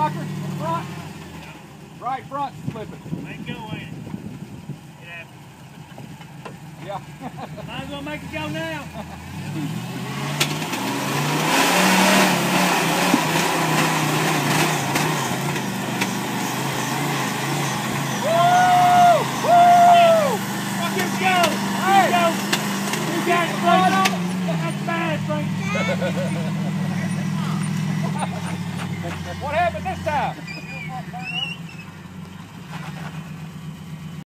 Rocker, in front. Right front. Make it go, ain't it? It happened. Yeah. Might as well make it go now. Woo! Woo! Fuck him, go! Hey! Go! You got it, Frank. That's bad, Frank. What happened this time?